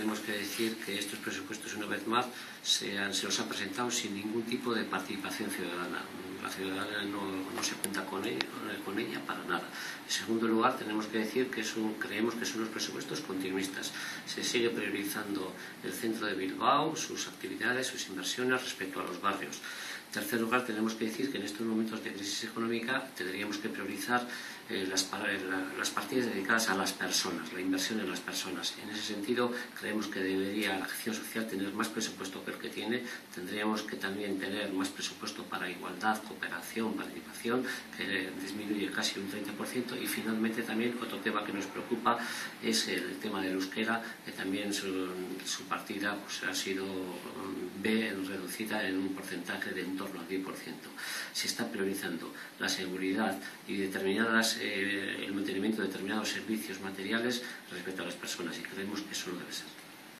tenemos que decir que estos presupuestos, una vez más, se, han, se los han presentado sin ningún tipo de participación ciudadana. La ciudadana no, no se cuenta con ella, con ella, para nada. En segundo lugar, tenemos que decir que son, creemos que son los presupuestos continuistas. Se sigue priorizando el centro de Bilbao, sus actividades, sus inversiones respecto a los barrios. En tercer lugar, tenemos que decir que en estos momentos de crisis económica tendríamos que priorizar eh, las, las, partidas dedicadas a las personas, la inversión en las personas. En ese sentido, creemos que debería la acción social tener más presupuesto que el que tiene. Tendríamos que también tener más presupuesto para igualdad, cooperación, participación, que disminuye casi un 30%. Y finalmente también otro tema que nos preocupa es el tema del euskera, que también su, partida pues, ha sido B reducida en un porcentaje de en torno al 10%. Se está priorizando la seguridad y determinadas, eh, el mantenimiento de determinados servicios materiales respecto a las personas y creemos que eso no debe ser.